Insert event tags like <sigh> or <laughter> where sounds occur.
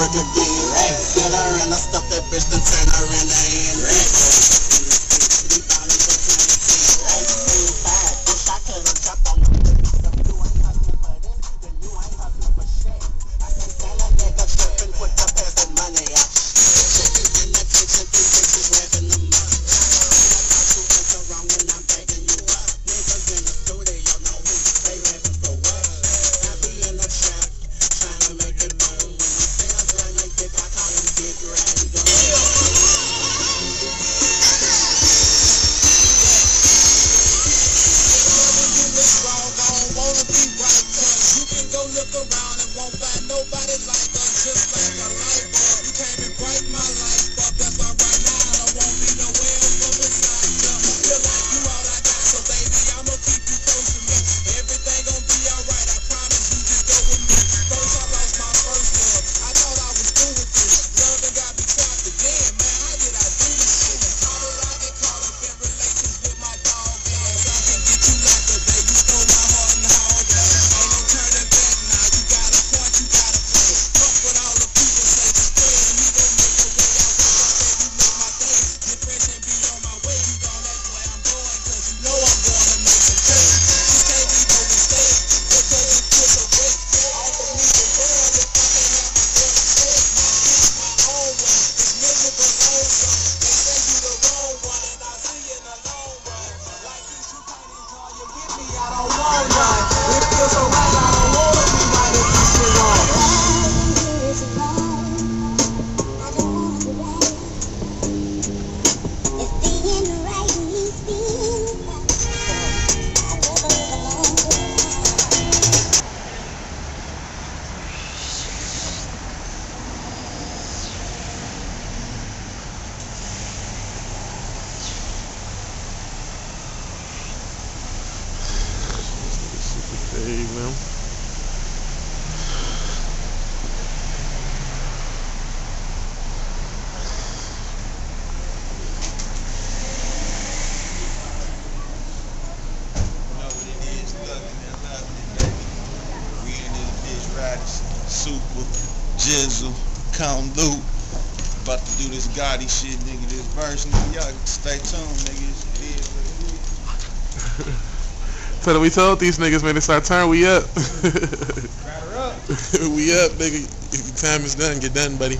work again. Get her in, I stuff that bitch, then turn her in the end. Hey, man. We in this bitch riding super jizzle, count loot. About to do this Gotti shit, nigga. This verse, nigga. Y'all stay tuned, nigga. So that we told these niggas, man, it's our turn. We up. Up. <laughs> we up, nigga. If your time is done, get done, buddy.